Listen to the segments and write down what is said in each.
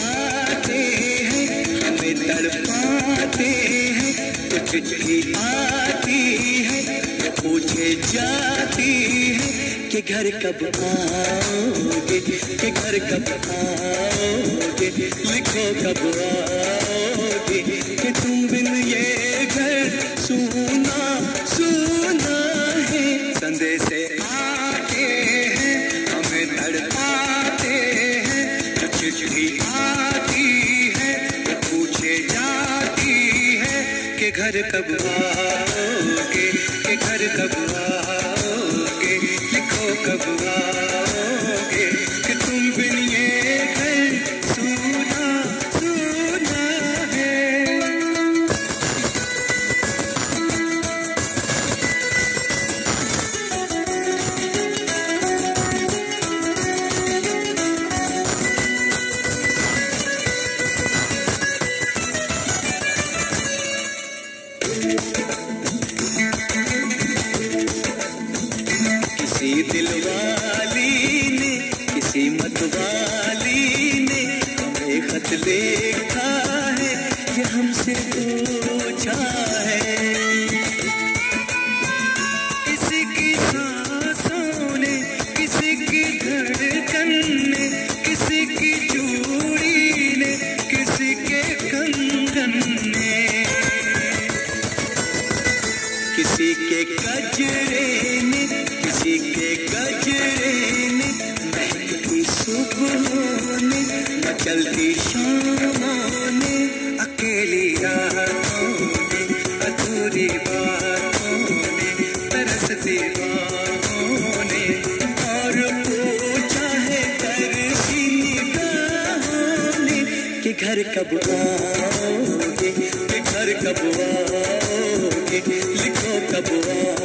आते हैं हैं कुछ आती है पूछे जाती है। घर कब आओगे? के घर कब आओगे? लिखो कब आओगे? कि तुम बिन ये घर सुना सुना है। संदेशे आते हैं, हमें धड़काते हैं। तो चिट्ठी आती है तो पूछे जाती है कि घर कब आओगे? कि घर कब आओगे? कबूरा देखा है ये हमसे पूछा है। किसी की सांसों ने, किसी की धड़कन ने, किसी की चूड़ी ने, किसी के कंगन ने, किसी के कजरे घर कब आओगे? घर कब आओगे? लिखो कब आओगे?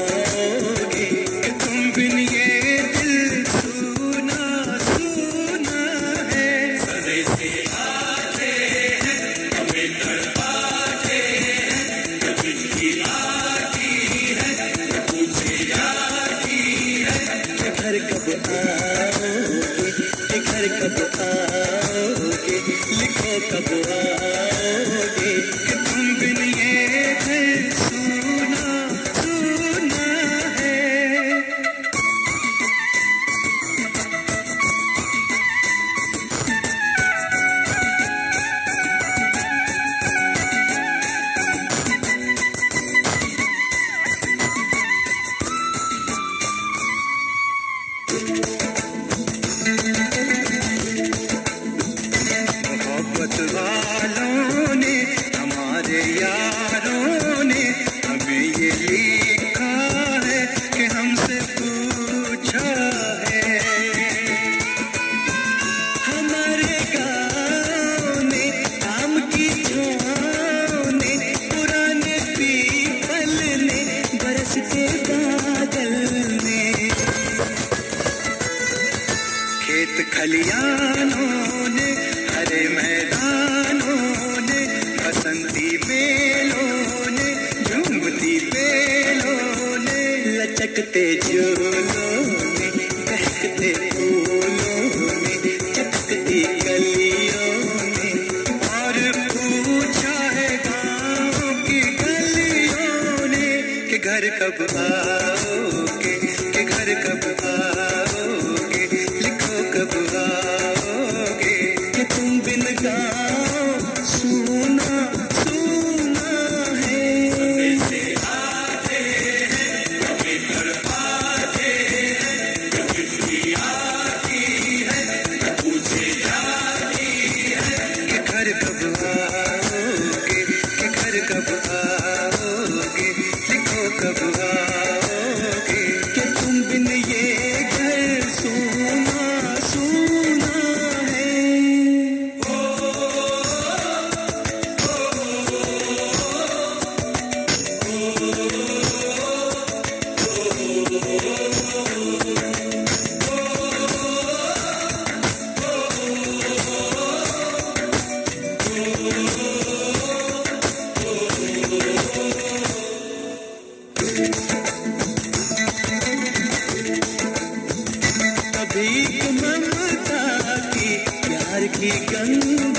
一根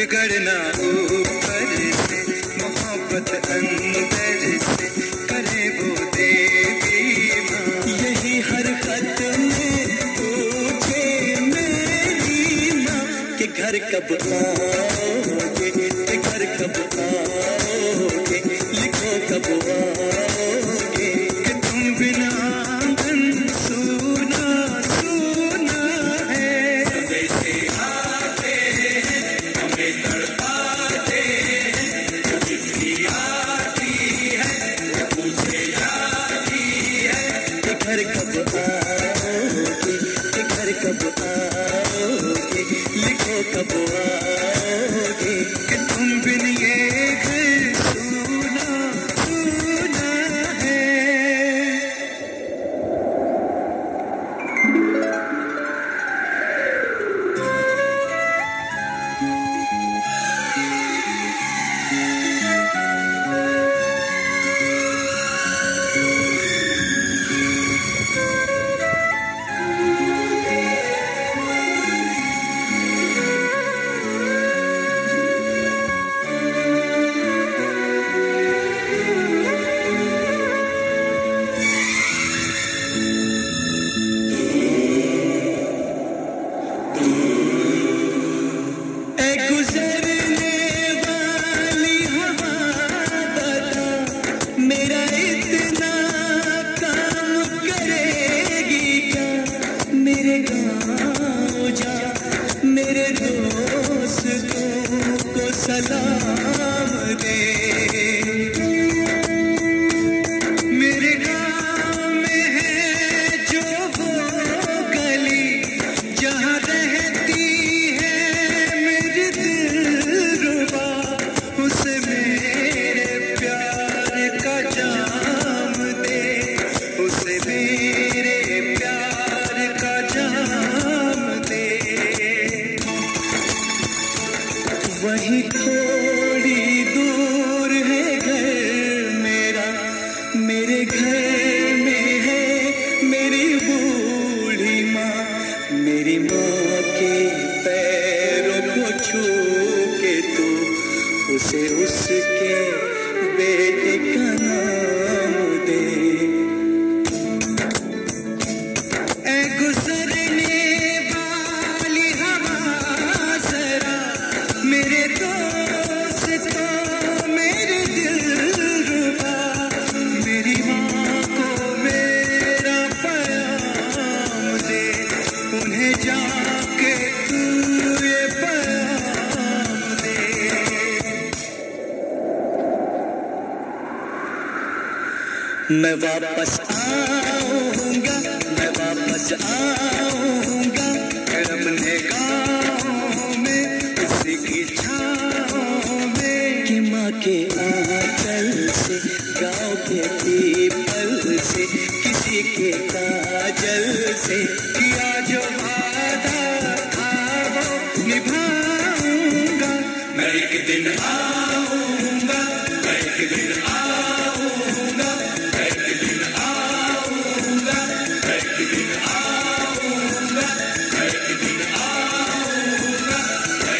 बिगड़ना ऊपर से, मोहब्बत अंदर से करे वो देवी यही हरकत में पूछे मेरी माँ, के घर कब आओगे घर कब आओगे, लिखो कब आओगे। छू के तू उसे उसके बेकना मैं वापस आऊँगा, मैं वापस आऊँगा ने गाँव में उसी की छाँव में, कि माँ के आंचल से, गाँव के पीपल से, किसी के काजल से